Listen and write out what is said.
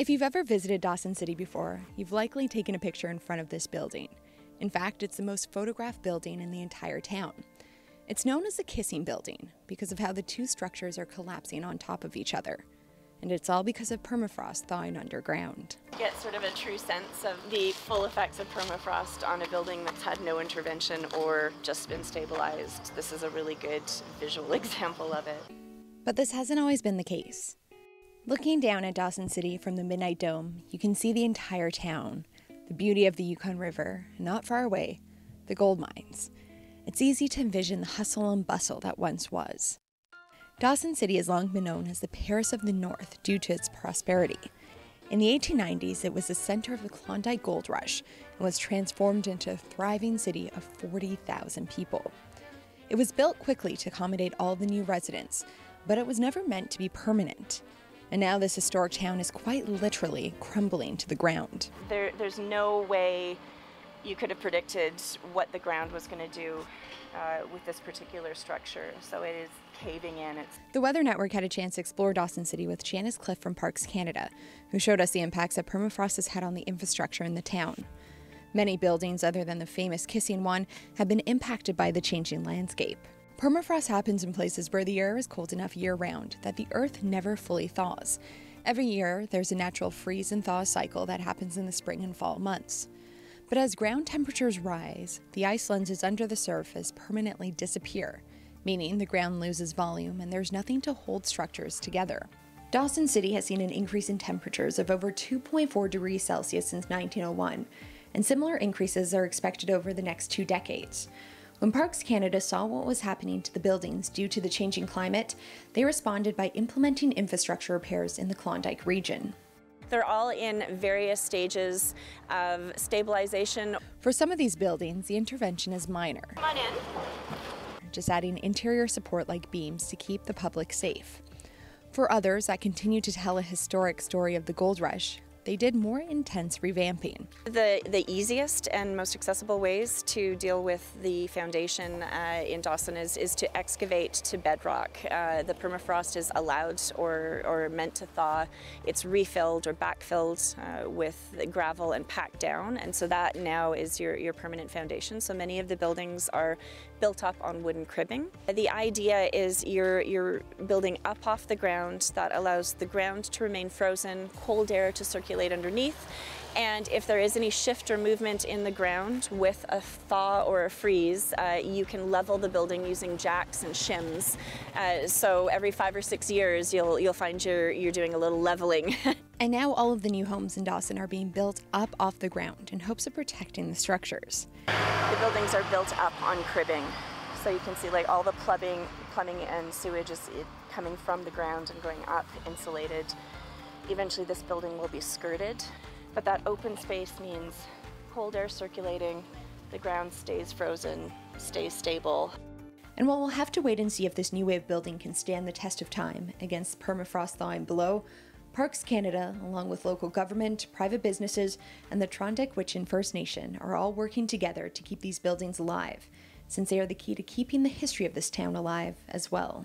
If you've ever visited Dawson City before, you've likely taken a picture in front of this building. In fact, it's the most photographed building in the entire town. It's known as the Kissing Building because of how the two structures are collapsing on top of each other. And it's all because of permafrost thawing underground. Get sort of a true sense of the full effects of permafrost on a building that's had no intervention or just been stabilized. This is a really good visual example of it. But this hasn't always been the case. Looking down at Dawson City from the Midnight Dome, you can see the entire town, the beauty of the Yukon River, and not far away, the gold mines. It's easy to envision the hustle and bustle that once was. Dawson City has long been known as the Paris of the North due to its prosperity. In the 1890s, it was the center of the Klondike Gold Rush and was transformed into a thriving city of 40,000 people. It was built quickly to accommodate all the new residents, but it was never meant to be permanent. And now this historic town is quite literally crumbling to the ground. There, there's no way you could have predicted what the ground was going to do uh, with this particular structure. So it is caving in. It's the Weather Network had a chance to explore Dawson City with Janice Cliff from Parks Canada, who showed us the impacts that permafrost has had on the infrastructure in the town. Many buildings, other than the famous Kissing one, have been impacted by the changing landscape. Permafrost happens in places where the air is cold enough year round that the earth never fully thaws. Every year, there's a natural freeze and thaw cycle that happens in the spring and fall months. But as ground temperatures rise, the ice lenses under the surface permanently disappear, meaning the ground loses volume and there's nothing to hold structures together. Dawson City has seen an increase in temperatures of over 2.4 degrees Celsius since 1901, and similar increases are expected over the next two decades. When Parks Canada saw what was happening to the buildings due to the changing climate, they responded by implementing infrastructure repairs in the Klondike region. They're all in various stages of stabilization. For some of these buildings, the intervention is minor. Come on in. Just adding interior support like beams to keep the public safe. For others that continue to tell a historic story of the gold rush, they did more intense revamping. The, the easiest and most accessible ways to deal with the foundation uh, in Dawson is, is to excavate to bedrock. Uh, the permafrost is allowed or, or meant to thaw. It's refilled or backfilled uh, with gravel and packed down, and so that now is your, your permanent foundation. So many of the buildings are built up on wooden cribbing. The idea is you're, you're building up off the ground that allows the ground to remain frozen, cold air to circulate circulate underneath. And if there is any shift or movement in the ground with a thaw or a freeze, uh, you can level the building using jacks and shims. Uh, so every five or six years, you'll you'll find you're you're doing a little leveling. and now all of the new homes in Dawson are being built up off the ground in hopes of protecting the structures. The buildings are built up on cribbing, so you can see like all the plumbing, plumbing and sewage is coming from the ground and going up, insulated. Eventually this building will be skirted, but that open space means cold air circulating, the ground stays frozen, stays stable. And while we'll have to wait and see if this new way of building can stand the test of time against permafrost thawing below, Parks Canada, along with local government, private businesses, and the Witchin First Nation, are all working together to keep these buildings alive, since they are the key to keeping the history of this town alive as well.